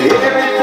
Yeah.